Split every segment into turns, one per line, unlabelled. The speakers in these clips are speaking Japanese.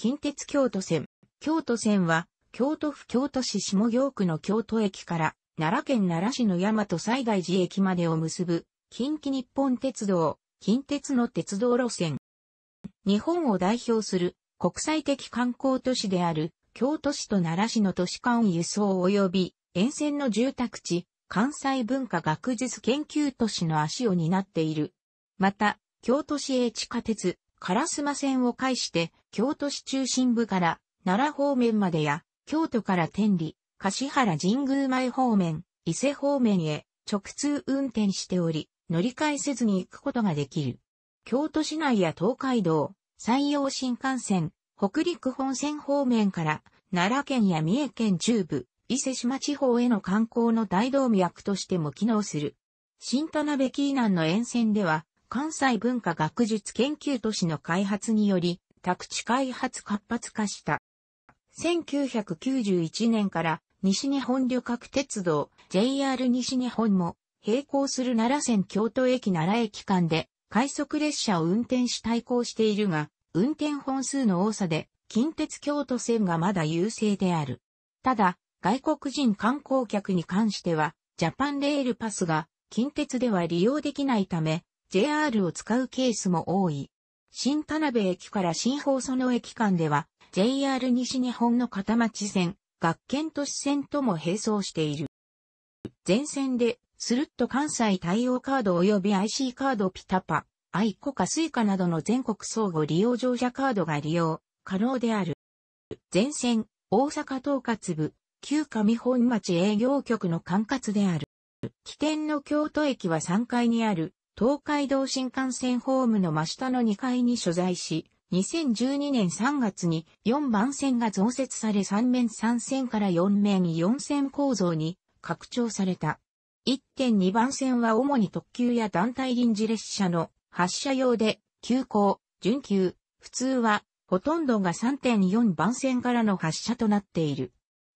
近鉄京都線。京都線は、京都府京都市下京区の京都駅から、奈良県奈良市の大和西大寺駅までを結ぶ、近畿日本鉄道、近鉄の鉄道路線。日本を代表する国際的観光都市である京都市と奈良市の都市間輸送及び沿線の住宅地、関西文化学術研究都市の足を担っている。また、京都市営地下鉄、烏丸線を介して、京都市中心部から奈良方面までや、京都から天理、橿原神宮前方面、伊勢方面へ直通運転しており、乗り換えせずに行くことができる。京都市内や東海道、山陽新幹線、北陸本線方面から奈良県や三重県中部、伊勢島地方への観光の大動脈としても機能する。新田辺紀伊南の沿線では、関西文化学術研究都市の開発により、宅地開発活発化した。1991年から西日本旅客鉄道 JR 西日本も並行する奈良線京都駅奈良駅間で快速列車を運転し対抗しているが、運転本数の多さで近鉄京都線がまだ優勢である。ただ、外国人観光客に関しては、ジャパンレールパスが近鉄では利用できないため、JR を使うケースも多い。新田辺駅から新放送の駅間では、JR 西日本の片町線、学研都市線とも並走している。全線で、スルッと関西対応カード及び IC カードピタパ、アイコカスイカなどの全国相互利用乗車カードが利用可能である。全線、大阪統括部、旧上本町営業局の管轄である。起点の京都駅は3階にある東海道新幹線ホームの真下の2階に所在し、2012年3月に4番線が増設され3面3線から4面4線構造に拡張された。1.2番線は主に特急や団体臨時列車の発車用で、急行、準急、普通はほとんどが3.4番線からの発車となっている。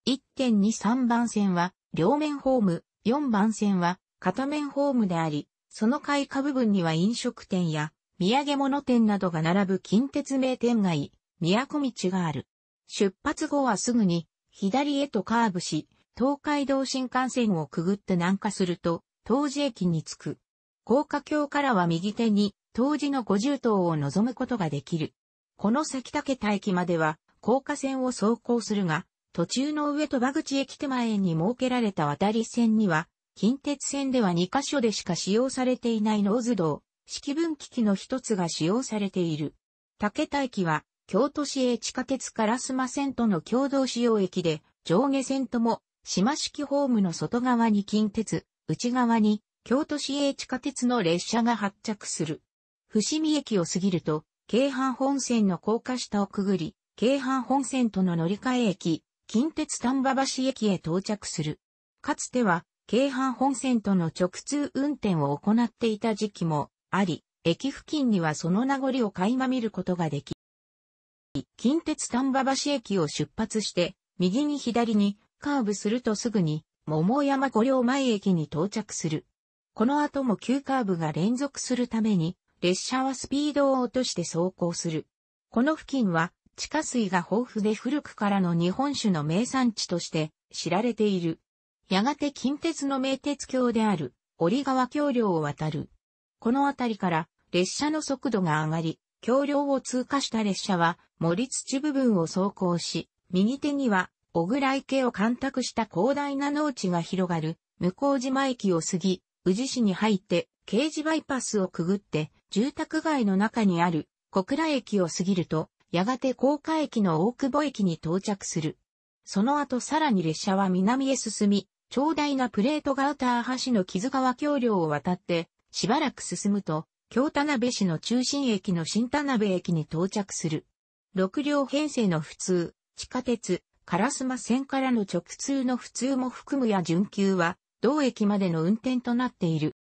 1.23番線は両面ホーム、4番線は片面ホームであり、その開花部分には飲食店や土産物店などが並ぶ近鉄名店街、都道がある。出発後はすぐに左へとカーブし、東海道新幹線をくぐって南下すると、東寺駅に着く。高架橋からは右手に、東寺の五重塔を望むことができる。この先竹田駅までは、高架線を走行するが、途中の上戸場口駅手前に設けられた渡り線には、近鉄線では2カ所でしか使用されていないノーズ道、式分岐器の一つが使用されている。竹田駅は、京都市営地下鉄烏丸線との共同使用駅で、上下線とも、島式ホームの外側に近鉄、内側に、京都市営地下鉄の列車が発着する。伏見駅を過ぎると、京阪本線の高架下をくぐり、京阪本線との乗り換え駅、近鉄丹波橋駅へ到着する。かつては、京阪本線との直通運転を行っていた時期もあり、駅付近にはその名残を垣間見ることができ、近鉄丹波橋駅を出発して、右に左にカーブするとすぐに、桃山五両前駅に到着する。この後も急カーブが連続するために、列車はスピードを落として走行する。この付近は、地下水が豊富で古くからの日本酒の名産地として知られている。やがて近鉄の名鉄橋である、折川橋梁を渡る。この辺りから列車の速度が上がり、橋梁を通過した列車は森土部分を走行し、右手には小倉池を干拓した広大な農地が広がる向島駅を過ぎ、宇治市に入って刑事バイパスをくぐって住宅街の中にある小倉駅を過ぎると、やがて高架駅の大久保駅に到着する。その後さらに列車は南へ進み、長大なプレートガーター橋の木津川橋梁を渡って、しばらく進むと、京田辺市の中心駅の新田辺駅に到着する。六両編成の普通、地下鉄、烏丸線からの直通の普通も含むや準急は、同駅までの運転となっている。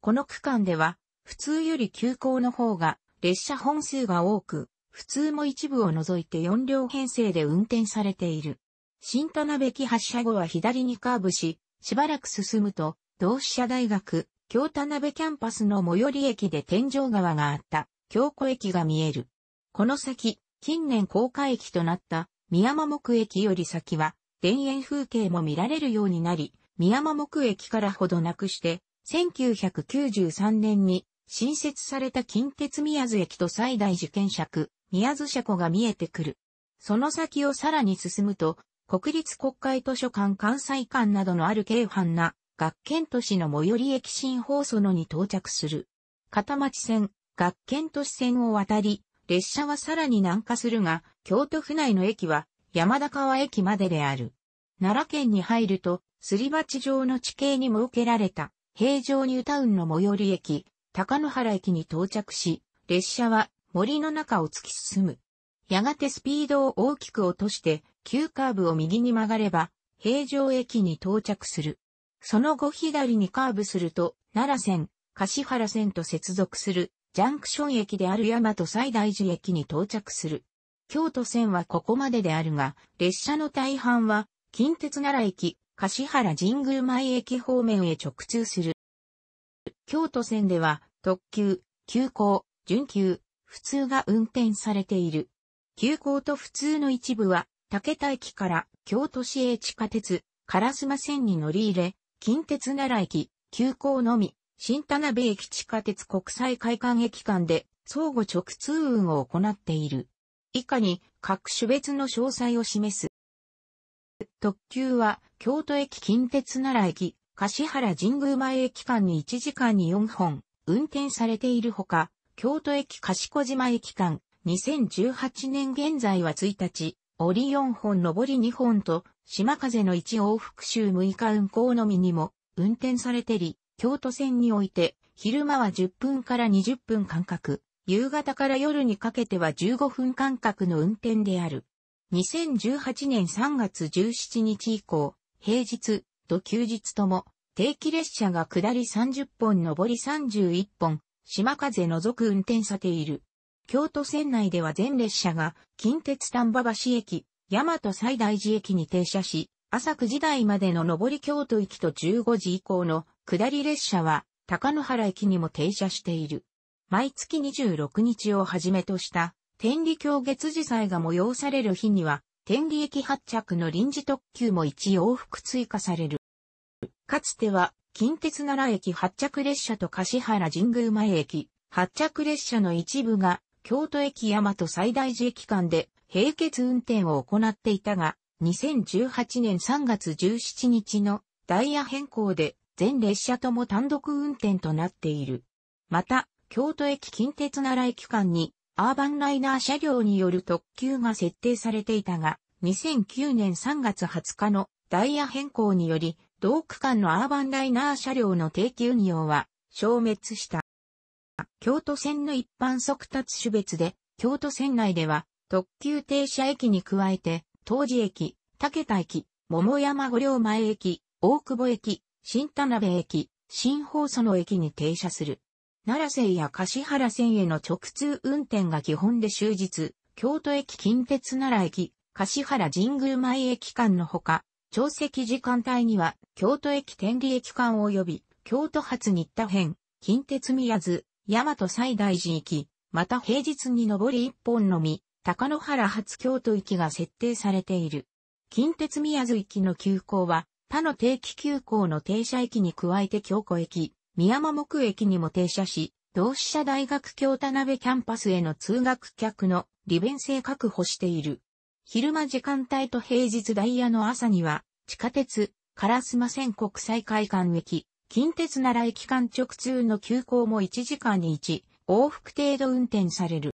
この区間では、普通より急行の方が、列車本数が多く、普通も一部を除いて4両編成で運転されている。新田辺駅発車後は左にカーブし、しばらく進むと、同志社大学、京田辺キャンパスの最寄り駅で天井川があった、京子駅が見える。この先、近年高架駅となった宮間木駅より先は田園風景も見られるようになり、宮間木駅からほどなくして、1993年に新設された近鉄宮津駅と最大受験尺、宮津車庫が見えてくる。その先をさらに進むと、国立国会図書館関西館などのある京阪な学研都市の最寄り駅新放送のに到着する。片町線、学研都市線を渡り、列車はさらに南下するが、京都府内の駅は山田川駅までである。奈良県に入ると、すり鉢状の地形に設けられた平城ニュータウンの最寄り駅、高野原駅に到着し、列車は森の中を突き進む。やがてスピードを大きく落として、急カーブを右に曲がれば、平城駅に到着する。その後左にカーブすると、奈良線、橿原線と接続するジャンクション駅である大和西大寺駅に到着する。京都線はここまでであるが、列車の大半は、近鉄奈良駅、橿原神宮前駅方面へ直通する。京都線では、特急、急行、準急、普通が運転されている。急行と普通の一部は、竹田駅から京都市営地下鉄、烏丸線に乗り入れ、近鉄奈良駅、急行のみ、新田辺駅地下鉄国際会館駅間で相互直通運を行っている。以下に各種別の詳細を示す。特急は京都駅近鉄奈良駅、橿原神宮前駅間に1時間に4本運転されているほか、京都駅賢島駅間、2018年現在は1日、折り4本上り2本と、島風の1往復週6日運行のみにも運転されてり、京都線において、昼間は10分から20分間隔、夕方から夜にかけては15分間隔の運転である。2018年3月17日以降、平日と休日とも、定期列車が下り30本上り31本、島風除く運転されている。京都線内では全列車が近鉄丹波橋駅、大和西大寺駅に停車し、朝9時台までの上り京都行きと15時以降の下り列車は高野原駅にも停車している。毎月26日をはじめとした天理京月次祭が催される日には天理駅発着の臨時特急も1往復追加される。かつては近鉄奈良駅発着列車と橿原神宮前駅発着列車の一部が京都駅大和西大寺駅間で並結運転を行っていたが、2018年3月17日のダイヤ変更で全列車とも単独運転となっている。また、京都駅近鉄奈良駅間にアーバンライナー車両による特急が設定されていたが、2009年3月20日のダイヤ変更により、同区間のアーバンライナー車両の定期運用は消滅した。京都線の一般速達種別で、京都線内では、特急停車駅に加えて、東寺駅、竹田駅、桃山五両前駅、大久保駅、新田辺駅、新放送の駅に停車する。奈良線や橿原線への直通運転が基本で終日、京都駅近鉄奈良駅、橿原神宮前駅間のほか、長石時間帯には、京都駅天理駅間及び、京都発新田編、近鉄宮津、大和西大寺行き、また平日に上り一本のみ、高野原発京都行きが設定されている。近鉄宮津行きの急行は、他の定期急行の停車駅に加えて京子駅、宮間木駅にも停車し、同志社大学京田辺キャンパスへの通学客の利便性確保している。昼間時間帯と平日ダイヤの朝には、地下鉄、烏丸線国際会館駅、近鉄奈良駅間直通の急行も1時間に1、往復程度運転される。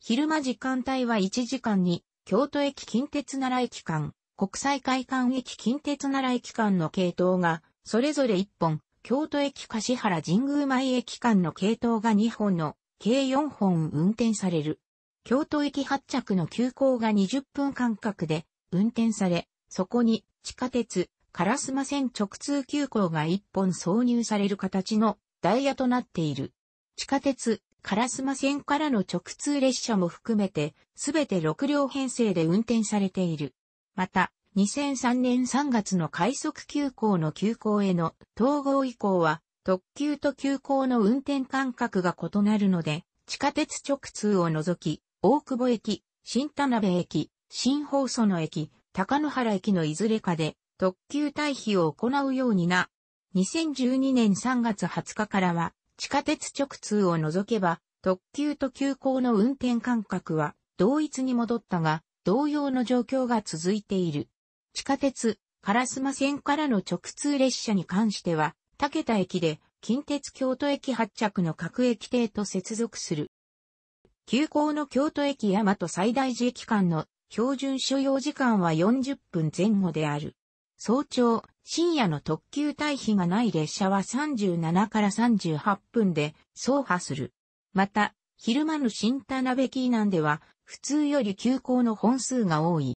昼間時間帯は1時間に、京都駅近鉄奈良駅間、国際会館駅近鉄奈良駅間の系統が、それぞれ1本、京都駅橿原神宮前駅間の系統が2本の、計4本運転される。京都駅発着の急行が20分間隔で運転され、そこに地下鉄、烏丸線直通急行が一本挿入される形のダイヤとなっている。地下鉄、烏丸線からの直通列車も含めて、すべて6両編成で運転されている。また、2003年3月の快速急行の急行への統合以降は、特急と急行の運転間隔が異なるので、地下鉄直通を除き、大久保駅、新田辺駅、新放送の駅、高野原駅のいずれかで特急退避を行うようにな。2012年3月20日からは地下鉄直通を除けば特急と急行の運転間隔は同一に戻ったが同様の状況が続いている。地下鉄、烏丸線からの直通列車に関しては、竹田駅で近鉄京都駅発着の各駅停と接続する。急行の京都駅大和最大寺駅間の標準所要時間は40分前後である。早朝、深夜の特急退避がない列車は37から38分で走破する。また、昼間の新田辺キーナンでは、普通より急行の本数が多い。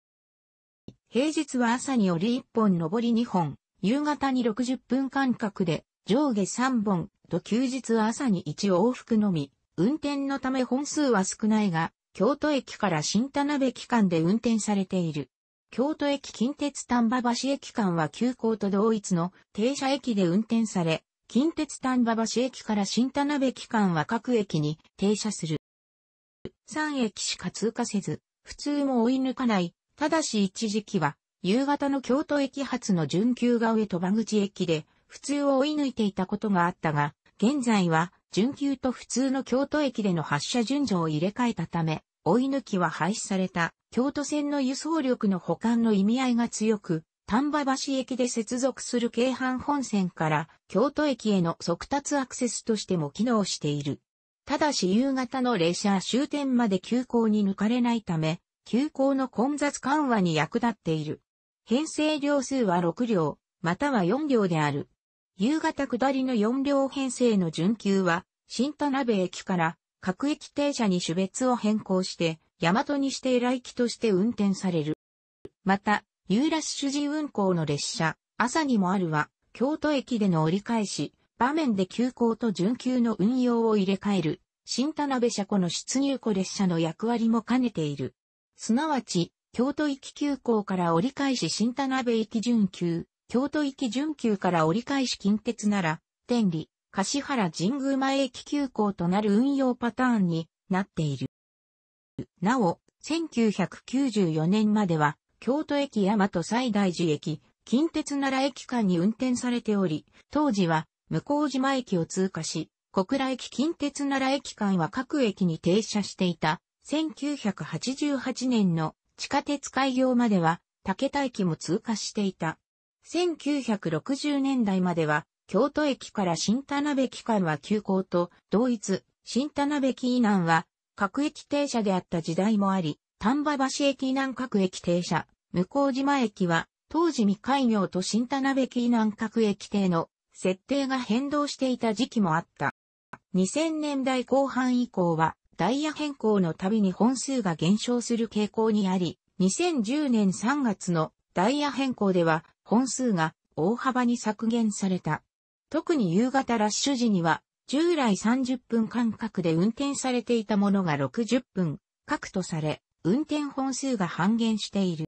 平日は朝に折1本上り2本、夕方に60分間隔で上下3本と休日は朝に1往復のみ、運転のため本数は少ないが、京都駅から新田辺期間で運転されている。京都駅近鉄丹波橋駅間は急行と同一の停車駅で運転され、近鉄丹波橋駅から新田辺期間は各駅に停車する。3駅しか通過せず、普通も追い抜かない、ただし一時期は、夕方の京都駅発の準急が上戸口駅で、普通を追い抜いていたことがあったが、現在は、準急と普通の京都駅での発車順序を入れ替えたため、追い抜きは廃止された、京都線の輸送力の保管の意味合いが強く、丹波橋駅で接続する京阪本線から京都駅への速達アクセスとしても機能している。ただし夕方の列車終点まで急行に抜かれないため、急行の混雑緩和に役立っている。編成両数は6両、または4両である。夕方下りの4両編成の準急は、新田辺駅から各駅停車に種別を変更して、大和にして来機として運転される。また、ユーラッシュ時運行の列車、朝にもあるは、京都駅での折り返し、場面で急行と準急の運用を入れ替える、新田辺車庫の出入庫列車の役割も兼ねている。すなわち、京都行き急行から折り返し新田辺行き準急、京都行き準急から折り返し近鉄なら、天理、柏原神宮前駅急行となる運用パターンになっている。なお、1994年までは、京都駅大和西大寺駅、近鉄奈良駅間に運転されており、当時は、向島駅を通過し、小倉駅近鉄奈良駅間は各駅に停車していた。1988年の地下鉄開業までは、竹田駅も通過していた。1960年代までは、京都駅から新田辺機関は急行と同一、新田辺紀南は各駅停車であった時代もあり、丹波橋駅南各駅停車、向島駅は当時未開業と新田辺紀南各駅停の設定が変動していた時期もあった。2000年代後半以降はダイヤ変更のたびに本数が減少する傾向にあり、2010年3月のダイヤ変更では本数が大幅に削減された。特に夕方ラッシュ時には、従来30分間隔で運転されていたものが60分、各とされ、運転本数が半減している。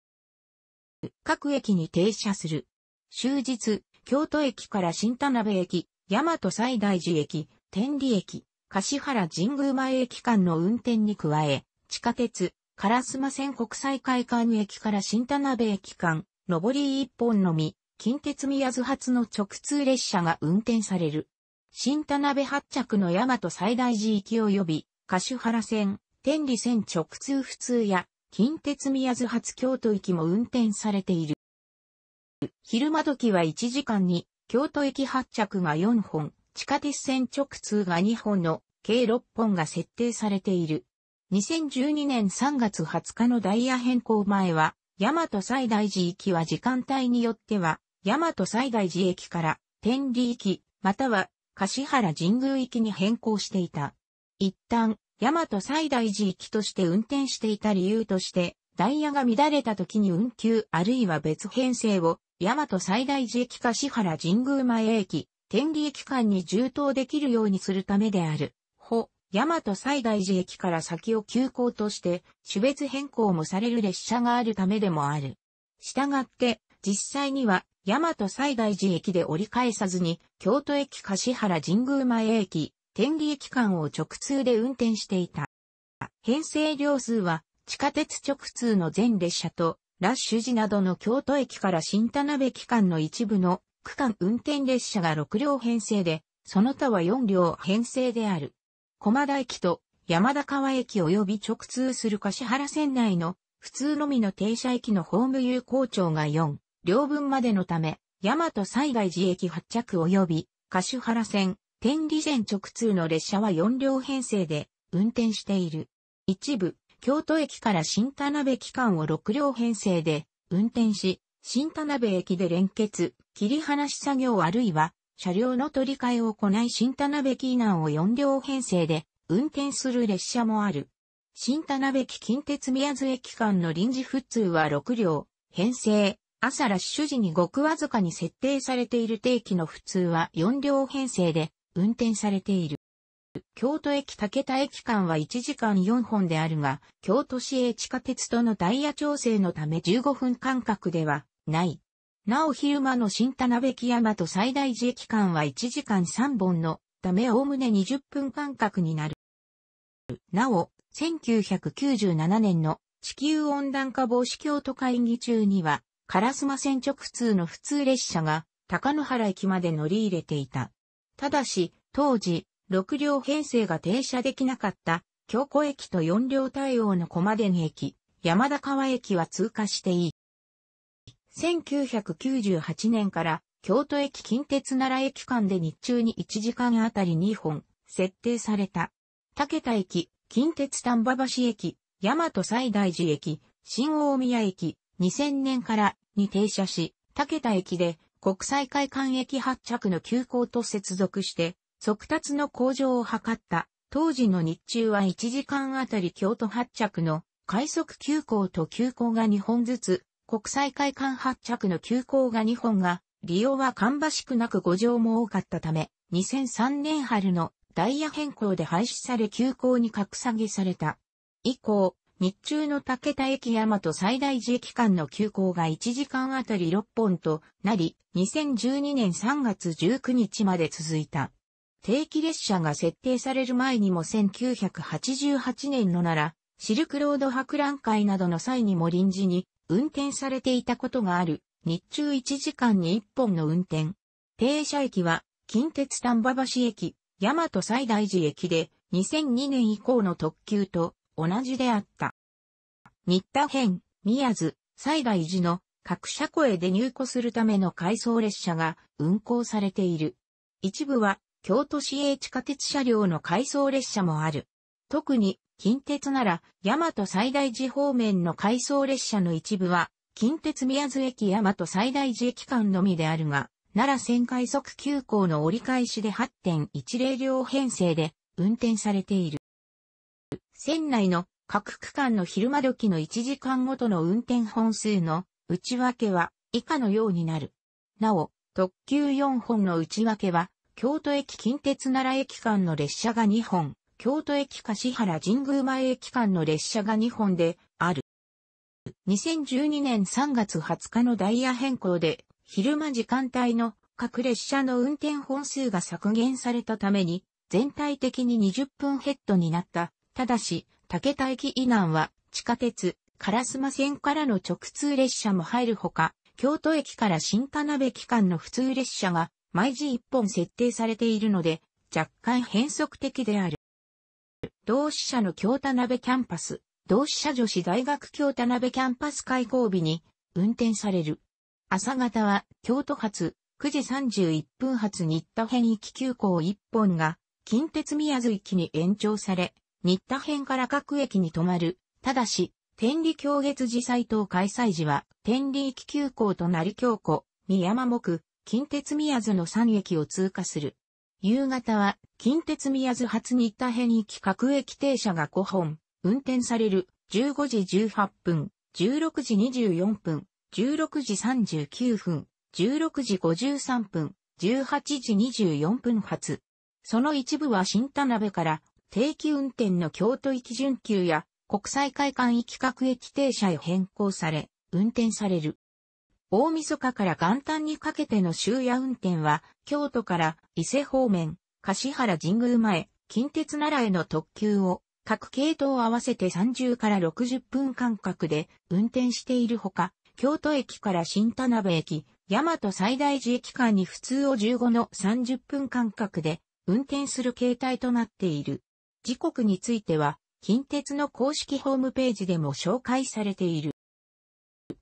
各駅に停車する。終日、京都駅から新田辺駅、大和西大寺駅、天理駅、柏原神宮前駅間の運転に加え、地下鉄、烏丸線国際会館駅から新田辺駅間、上り一本のみ、近鉄宮津発の直通列車が運転される。新田辺発着の大和最大寺行き及び、柏原線、天理線直通普通や、近鉄宮津発京都行きも運転されている。昼間時は1時間に、京都駅発着が4本、地下鉄線直通が2本の、計6本が設定されている。2012年3月20日のダイヤ変更前は、大和西大寺行きは時間帯によっては、大和西大寺駅から天理行き、または柏原神宮行きに変更していた。一旦、大和西大寺行きとして運転していた理由として、ダイヤが乱れた時に運休あるいは別編成を、大和西大寺駅柏原神宮前駅、天理駅間に充当できるようにするためである。ほ、大和西大寺駅から先を急行として、種別変更もされる列車があるためでもある。したがって、実際には大和西大寺駅で折り返さずに、京都駅柏原神宮前駅、天理駅間を直通で運転していた。編成両数は、地下鉄直通の全列車と、ラッシュ時などの京都駅から新田辺期間の一部の区間運転列車が6両編成で、その他は4両編成である。駒田駅と山田川駅及び直通する柏原線内の普通のみの停車駅のホーム有効庁が4両分までのため、大和西大寺駅発着及び柏原線、天理線直通の列車は4両編成で運転している。一部、京都駅から新田辺期間を6両編成で運転し、新田辺駅で連結、切り離し作業あるいは車両の取り替えを行い新田辺紀南を4両編成で運転する列車もある。新田辺紀近鉄宮津駅間の臨時普通は6両、編成、朝ラッシュ時にごくわずかに設定されている定期の普通は4両編成で運転されている。京都駅竹田駅間は1時間4本であるが、京都市営地下鉄とのダイヤ調整のため15分間隔ではない。なお昼間の新田辺木山と最大寺駅間は1時間3本のためおおむね20分間隔になる。なお、1997年の地球温暖化防止京都会議中には、烏丸線直通の普通列車が高野原駅まで乗り入れていた。ただし、当時、6両編成が停車できなかった京子駅と4両対応の駒電駅、山田川駅は通過していい。1998年から京都駅近鉄奈良駅間で日中に1時間あたり2本設定された。竹田駅、近鉄丹波橋駅、大和西大寺駅、新大宮駅、2000年からに停車し、竹田駅で国際会館駅発着の急行と接続して速達の向上を図った当時の日中は1時間あたり京都発着の快速急行と急行が2本ずつ、国際会館発着の急行が2本が、利用は芳しくなく誤乗も多かったため、2003年春のダイヤ変更で廃止され急行に格下げされた。以降、日中の竹田駅山と最大寺駅間の急行が1時間あたり6本となり、2012年3月19日まで続いた。定期列車が設定される前にも1988年のなら、シルクロード博覧会などの際にも臨時に運転されていたことがある、日中1時間に1本の運転。停車駅は、近鉄丹波橋駅、大和西大寺駅で、2002年以降の特急と同じであった。新田編、宮津、西大寺の各車庫へで入庫するための回送列車が運行されている。一部は京都市営地下鉄車両の回送列車もある。特に、近鉄なら、大和西大寺方面の回送列車の一部は、近鉄宮津駅大和西大寺駅間のみであるが、奈良線快速急行の折り返しで8.10両編成で運転されている。線内の各区間の昼間時の1時間ごとの運転本数の内訳は以下のようになる。なお、特急4本の内訳は京都駅近鉄奈良駅間の列車が2本、京都駅柏原神宮前駅間の列車が2本である。2012年3月20日のダイヤ変更で、昼間時間帯の各列車の運転本数が削減されたために、全体的に20分ヘッドになった。ただし、竹田駅以南は地下鉄、烏丸線からの直通列車も入るほか、京都駅から新田辺機関の普通列車が毎時1本設定されているので、若干変則的である。同志社の京田辺キャンパス、同志社女子大学京田辺キャンパス開校日に運転される。朝方は京都発9時31分発新田辺行き急行1本が近鉄宮津駅に延長され、新田辺から各駅に止まる。ただし、天理教月次祭等開催時は、天理行き急行となり興戸、三山木、近鉄宮津の3駅を通過する。夕方は、近鉄宮津発新田編行き各駅停車が5本、運転される、15時18分、16時24分、16時39分、16時53分、18時24分発。その一部は新田辺から定期運転の京都行き準急や国際会館行き各駅停車へ変更され、運転される。大晦日から元旦にかけての終夜運転は、京都から伊勢方面、柏原神宮前、近鉄奈良への特急を、各系統合わせて30から60分間隔で運転しているほか、京都駅から新田辺駅、大和最大寺駅間に普通を15の30分間隔で運転する形態となっている。時刻については、近鉄の公式ホームページでも紹介されている。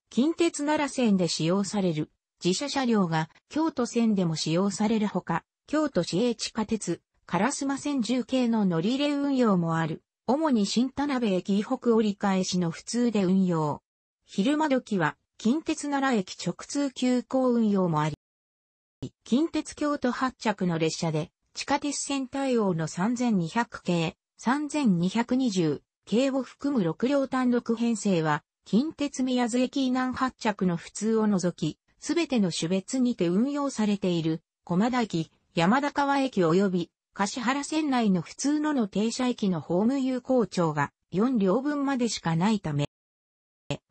近鉄奈良線で使用される自社車両が京都線でも使用されるほか、京都市営地下鉄、烏丸線重系の乗り入れ運用もある。主に新田辺駅以北折り返しの普通で運用。昼間時は近鉄奈良駅直通急行運用もあり。近鉄京都発着の列車で地下鉄線対応の3200系、3220系を含む6両単独編成は近鉄宮津駅南発着の普通を除き、すべての種別にて運用されている、駒田駅、山田川駅及び、柏原線内の普通のの停車駅のホーム有効庁が4両分までしかないため、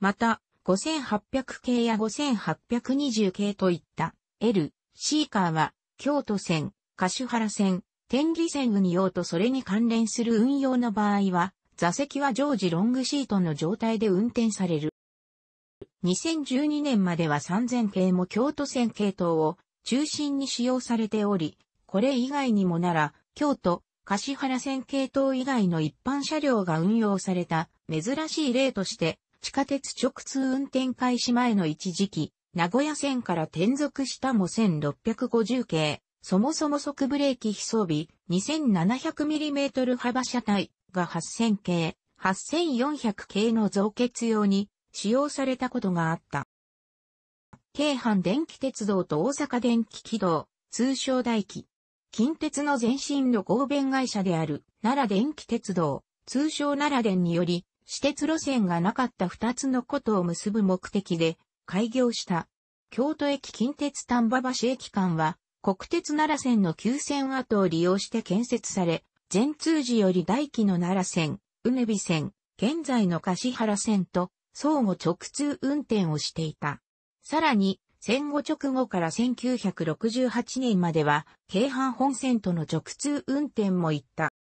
また、5800系や5820系といった L、C カーは、京都線、柏原線、天理線運用とそれに関連する運用の場合は、座席は常時ロングシートの状態で運転される。2012年までは3000系も京都線系統を中心に使用されており、これ以外にもなら、京都、柏原線系統以外の一般車両が運用された珍しい例として、地下鉄直通運転開始前の一時期、名古屋線から転属したも1650系、そもそも側ブレーキ非装備 2700mm 幅車体が8000系、8400系の増結用に使用されたことがあった。京阪電気鉄道と大阪電気軌道、通称大気。近鉄の前身の合弁会社である奈良電気鉄道、通称奈良電により、私鉄路線がなかった二つのことを結ぶ目的で開業した。京都駅近鉄丹波橋駅間は、国鉄奈良線の旧線跡を利用して建設され、全通時より大気の奈良線、うねび線、現在の柏原線と相互直通運転をしていた。さらに、戦後直後から1968年までは、京阪本線との直通運転も行った。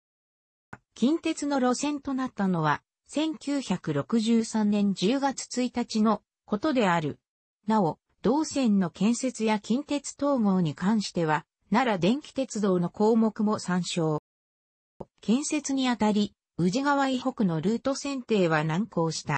近鉄の路線となったのは、1963年10月1日のことである。なお、同線の建設や近鉄統合に関しては、奈良電気鉄道の項目も参照。建設にあたり、宇治川以北のルート選定は難航した。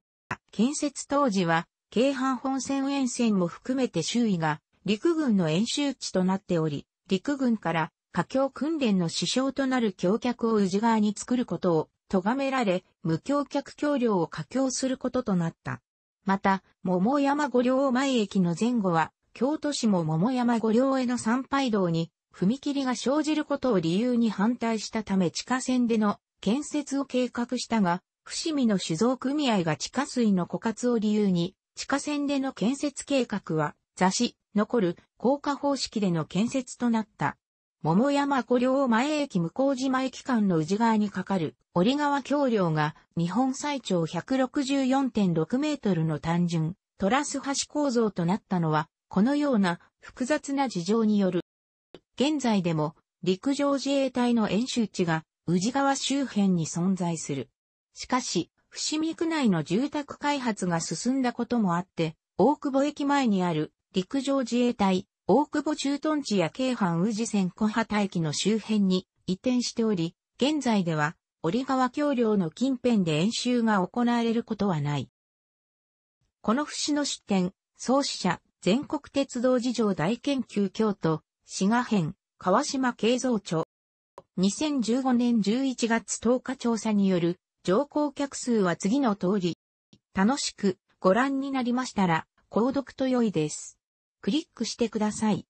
建設当時は、京阪本線沿線も含めて周囲が陸軍の演習地となっており、陸軍から架橋訓練の支障となる橋脚を宇治川に作ることを咎められ、無橋脚橋梁を架橋することとなった。また、桃山五両前駅の前後は、京都市も桃山五両への参拝道に踏切が生じることを理由に反対したため地下線での建設を計画したが、伏見の酒造組合が地下水の枯渇を理由に、地下線での建設計画は、雑誌、残る、高架方式での建設となった。桃山古領前駅向島駅間の宇治側にかかる、折川橋梁が、日本最長164.6メートルの単純、トラス橋構造となったのは、このような複雑な事情による。現在でも、陸上自衛隊の演習地が、宇治川周辺に存在する。しかし、伏見区内の住宅開発が進んだこともあって、大久保駅前にある陸上自衛隊大久保駐屯地や京阪宇治線小畑駅の周辺に移転しており、現在では折川橋梁の近辺で演習が行われることはない。この節の出展、創始者、全国鉄道事情大研究京都、滋賀編、川島慶三町。2015年11月10日調査による乗降客数は次の通り。楽しくご覧になりましたら、購読と良いです。クリックしてください。